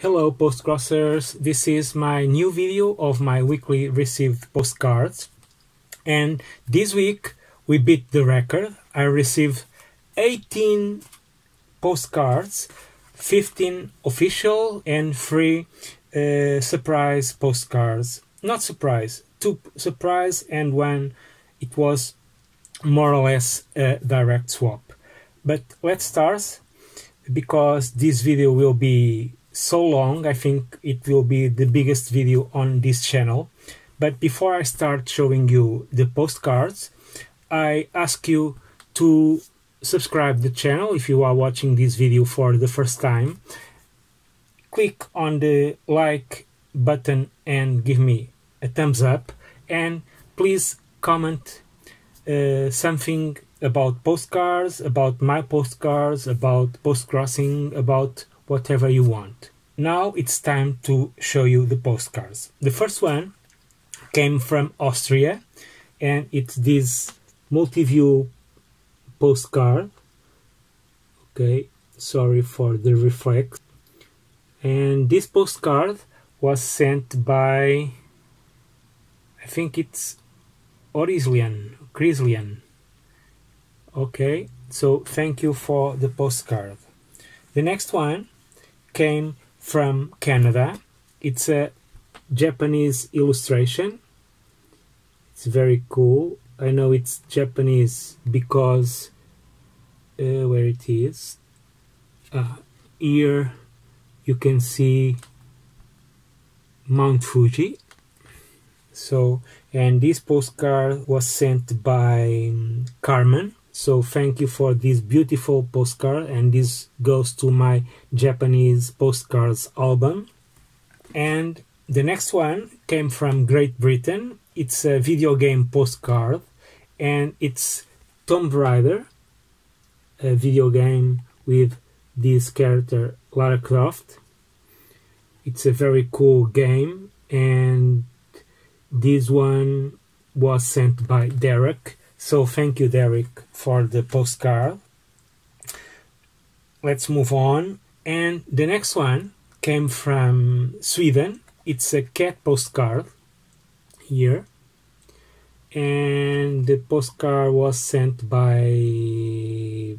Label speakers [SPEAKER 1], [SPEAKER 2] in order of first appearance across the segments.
[SPEAKER 1] Hello postcrossers, this is my new video of my weekly received postcards and this week we beat the record. I received 18 postcards, 15 official and 3 uh, surprise postcards. Not surprise, two surprise and one it was more or less a direct swap. But let's start because this video will be so long I think it will be the biggest video on this channel. But before I start showing you the postcards I ask you to subscribe the channel if you are watching this video for the first time. Click on the like button and give me a thumbs up. And please comment uh, something about postcards, about my postcards, about postcrossing, about whatever you want. Now it's time to show you the postcards. The first one came from Austria and it's this multi-view postcard. Okay, sorry for the reflex. And this postcard was sent by, I think it's Orislian, Crislian. Okay, so thank you for the postcard. The next one came from Canada. It's a Japanese illustration. It's very cool. I know it's Japanese because uh, where it is. Uh, here you can see Mount Fuji. So, and this postcard was sent by um, Carmen so thank you for this beautiful postcard and this goes to my Japanese postcards album. And the next one came from Great Britain. It's a video game postcard and it's Tomb Raider, a video game with this character Lara Croft. It's a very cool game and this one was sent by Derek so thank you, Derek, for the postcard. Let's move on. And the next one came from Sweden. It's a cat postcard here. And the postcard was sent by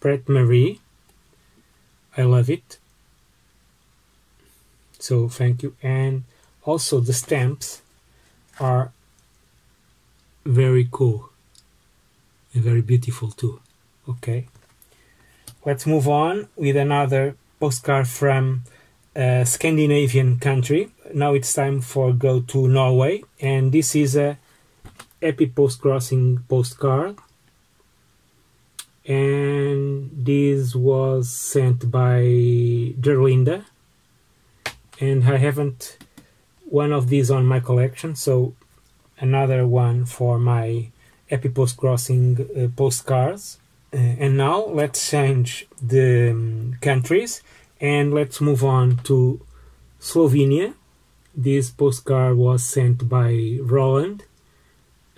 [SPEAKER 1] Britt-Marie. I love it. So thank you. And also the stamps are very cool and very beautiful too. Okay, let's move on with another postcard from a Scandinavian country. Now it's time for go to Norway, and this is a happy Postcrossing postcard. And this was sent by Derlinda, and I haven't one of these on my collection, so another one for my Happy Postcrossing uh, postcards. Uh, and now let's change the um, countries and let's move on to Slovenia. This postcard was sent by Roland,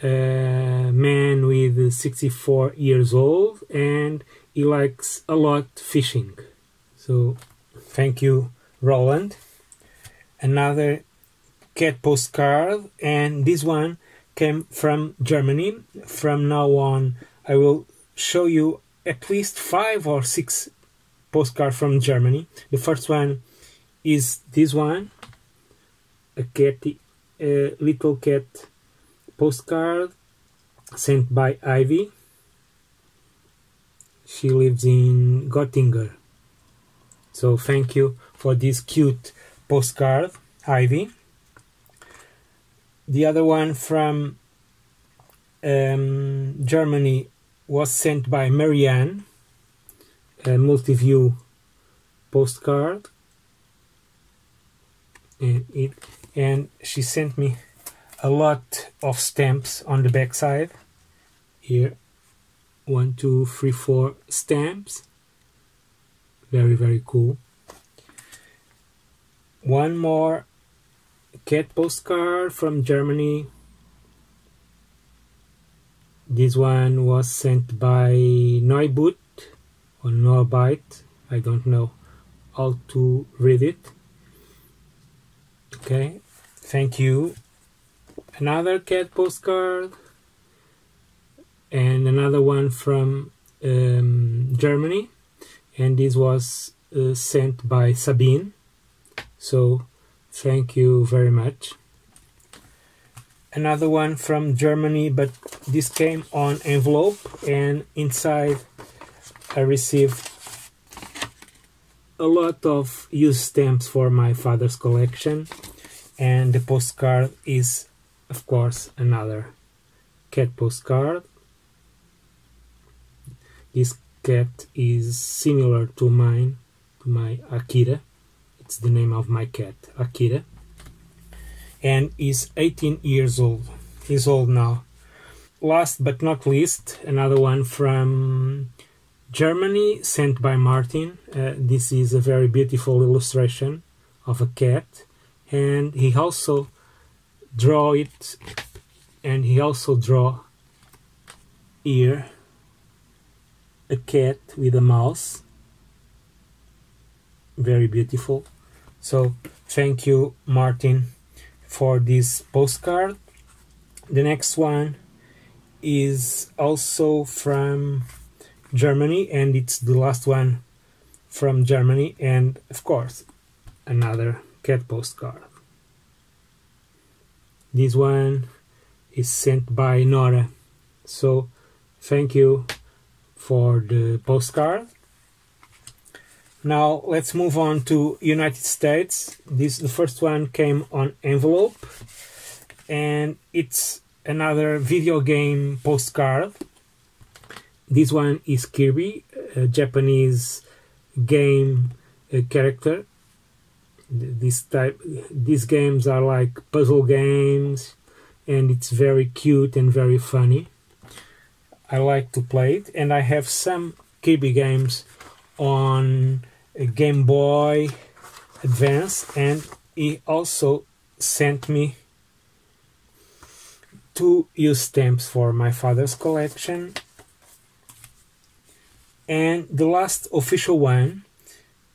[SPEAKER 1] a man with 64 years old, and he likes a lot fishing. So, thank you, Roland. Another cat postcard and this one came from Germany. From now on I will show you at least five or six postcards from Germany. The first one is this one, a cat, a little cat postcard sent by Ivy. She lives in Göttingen. So thank you for this cute postcard, Ivy the other one from um, Germany was sent by Marianne, a multi-view postcard, and it and she sent me a lot of stamps on the back side. Here, one, two, three, four stamps. Very very cool. One more cat postcard from Germany. This one was sent by Neubut or Norbite, I don't know how to read it. Okay, thank you. Another cat postcard and another one from um, Germany, and this was uh, sent by Sabine. So, thank you very much. Another one from Germany, but this came on envelope, and inside I received a lot of used stamps for my father's collection, and the postcard is, of course, another cat postcard this cat is similar to mine, to my Akira. It's the name of my cat, Akira. And is 18 years old. He's old now. Last but not least, another one from Germany, sent by Martin. Uh, this is a very beautiful illustration of a cat, and he also draw it, and he also draw here a cat with a mouse very beautiful so thank you Martin for this postcard. The next one is also from Germany and it's the last one from Germany and of course another cat postcard. This one is sent by Nora. So thank you for the postcard. Now let's move on to United States. This the first one came on envelope and it's another video game postcard. This one is Kirby, a Japanese game uh, character. This type, these games are like puzzle games, and it's very cute and very funny. I like to play it, and I have some Kirby games on Game Boy Advance, and he also sent me two used stamps for my father's collection. And the last official one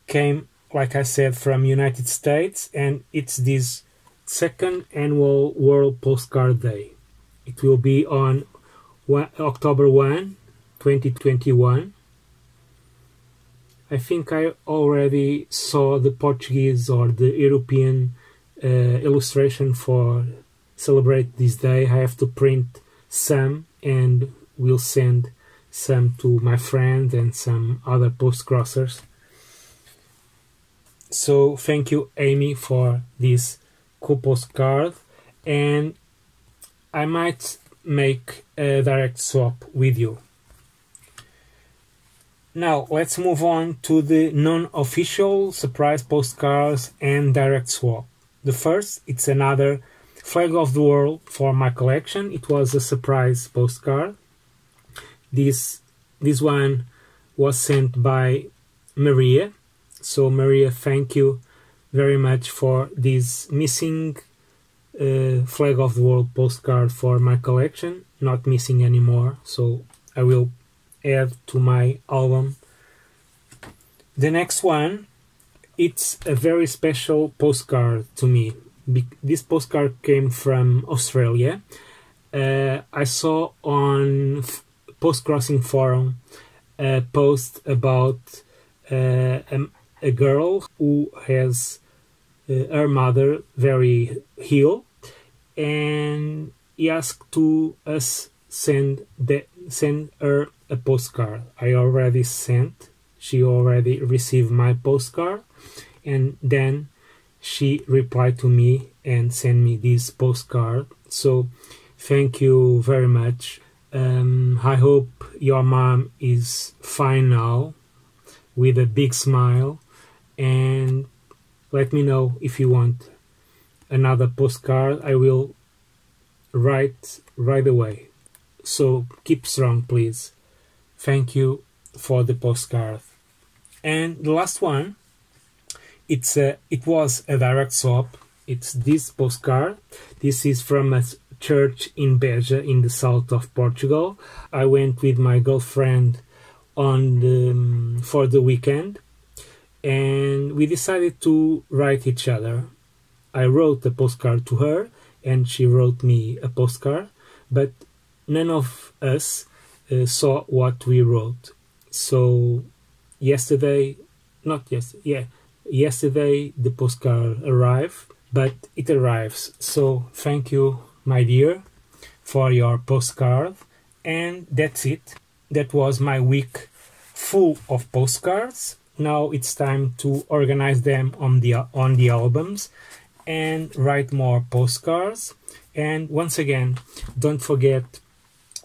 [SPEAKER 1] came, like I said, from United States, and it's this second annual World Postcard Day. It will be on October 1, 2021. I think I already saw the Portuguese or the European uh, illustration for celebrate this day. I have to print some and will send some to my friend and some other postcrossers. So thank you, Amy, for this cool postcard, and I might make a direct swap with you. Now let's move on to the non-official surprise postcards and direct swap. The first, it's another flag of the world for my collection. It was a surprise postcard. This this one was sent by Maria. So Maria, thank you very much for this missing uh, flag of the world postcard for my collection not missing anymore so I will add to my album. The next one it's a very special postcard to me. This postcard came from Australia. Uh, I saw on Postcrossing forum a post about uh, a, a girl who has uh, her mother very ill and he asked to us send the send her a postcard. I already sent. She already received my postcard, and then she replied to me and sent me this postcard. So, thank you very much. Um, I hope your mom is fine now, with a big smile, and let me know if you want another postcard. I will write right away. So keep strong, please. Thank you for the postcard. And the last one, it's a, it was a direct swap. It's this postcard. This is from a church in Beja in the south of Portugal. I went with my girlfriend on the, um, for the weekend and and we decided to write each other. I wrote a postcard to her, and she wrote me a postcard, but none of us uh, saw what we wrote. So yesterday, not yes, yeah, yesterday the postcard arrived, but it arrives. So thank you, my dear, for your postcard, and that's it. That was my week full of postcards. Now it's time to organize them on the on the albums and write more postcards. And once again, don't forget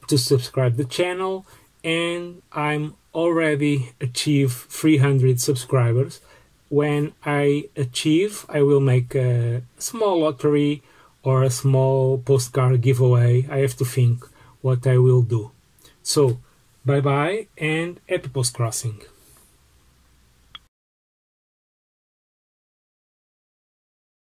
[SPEAKER 1] to subscribe the channel and I'm already achieve 300 subscribers. When I achieve I will make a small lottery or a small postcard giveaway. I have to think what I will do. So bye bye and happy postcrossing